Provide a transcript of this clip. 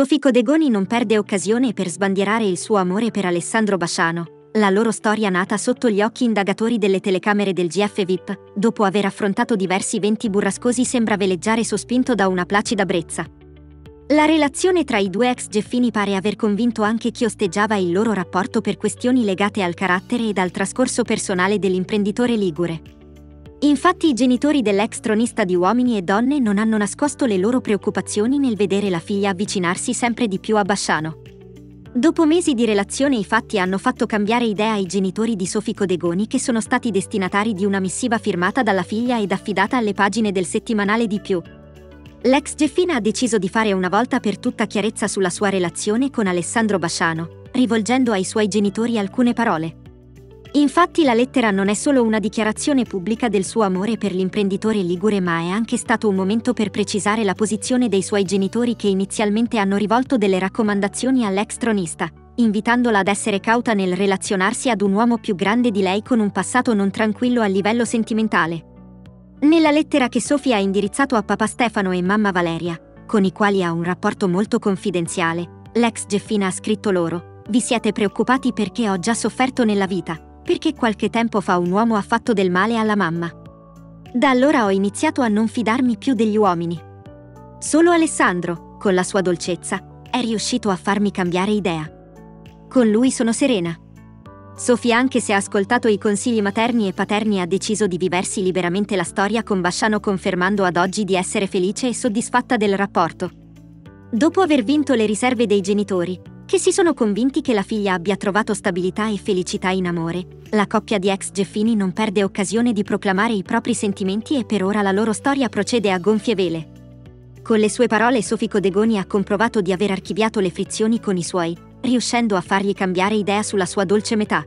Sofico Degoni non perde occasione per sbandierare il suo amore per Alessandro Basciano, la loro storia nata sotto gli occhi indagatori delle telecamere del GF VIP, dopo aver affrontato diversi venti burrascosi sembra veleggiare sospinto da una placida brezza. La relazione tra i due ex Geffini pare aver convinto anche chi osteggiava il loro rapporto per questioni legate al carattere ed al trascorso personale dell'imprenditore Ligure. Infatti i genitori dell'ex tronista di uomini e donne non hanno nascosto le loro preoccupazioni nel vedere la figlia avvicinarsi sempre di più a Basciano. Dopo mesi di relazione i fatti hanno fatto cambiare idea ai genitori di Sofico Degoni che sono stati destinatari di una missiva firmata dalla figlia ed affidata alle pagine del settimanale di più. L'ex Geffina ha deciso di fare una volta per tutta chiarezza sulla sua relazione con Alessandro Basciano, rivolgendo ai suoi genitori alcune parole. Infatti la lettera non è solo una dichiarazione pubblica del suo amore per l'imprenditore Ligure ma è anche stato un momento per precisare la posizione dei suoi genitori che inizialmente hanno rivolto delle raccomandazioni all'ex tronista, invitandola ad essere cauta nel relazionarsi ad un uomo più grande di lei con un passato non tranquillo a livello sentimentale. Nella lettera che Sofia ha indirizzato a papà Stefano e mamma Valeria, con i quali ha un rapporto molto confidenziale, l'ex Geffina ha scritto loro, vi siete preoccupati perché ho già sofferto nella vita perché qualche tempo fa un uomo ha fatto del male alla mamma. Da allora ho iniziato a non fidarmi più degli uomini. Solo Alessandro, con la sua dolcezza, è riuscito a farmi cambiare idea. Con lui sono serena. Sofia, anche se ha ascoltato i consigli materni e paterni, ha deciso di viversi liberamente la storia con Basciano confermando ad oggi di essere felice e soddisfatta del rapporto. Dopo aver vinto le riserve dei genitori, che si sono convinti che la figlia abbia trovato stabilità e felicità in amore, la coppia di ex Geffini non perde occasione di proclamare i propri sentimenti e per ora la loro storia procede a gonfie vele. Con le sue parole Sofico Degoni ha comprovato di aver archiviato le frizioni con i suoi, riuscendo a fargli cambiare idea sulla sua dolce metà,